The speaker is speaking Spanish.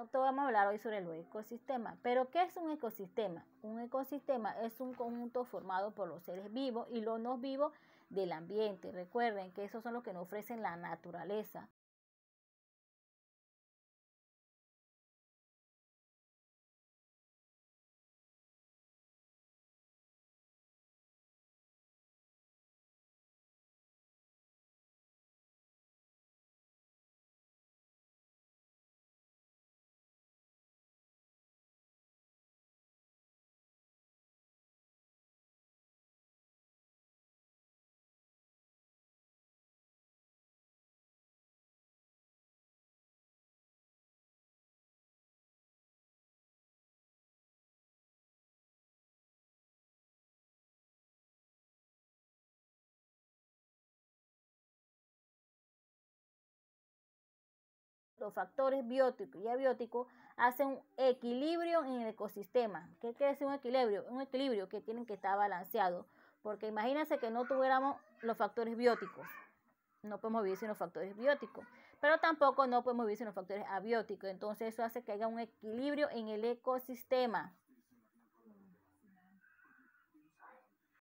No te vamos a hablar hoy sobre los ecosistemas. Pero, ¿qué es un ecosistema? Un ecosistema es un conjunto formado por los seres vivos y los no vivos del ambiente. Recuerden que esos son los que nos ofrecen la naturaleza. Los factores bióticos y abióticos hacen un equilibrio en el ecosistema. ¿Qué quiere decir un equilibrio? Un equilibrio que tienen que estar balanceado. Porque imagínense que no tuviéramos los factores bióticos. No podemos vivir sin los factores bióticos. Pero tampoco no podemos vivir sin los factores abióticos. Entonces eso hace que haya un equilibrio en el ecosistema.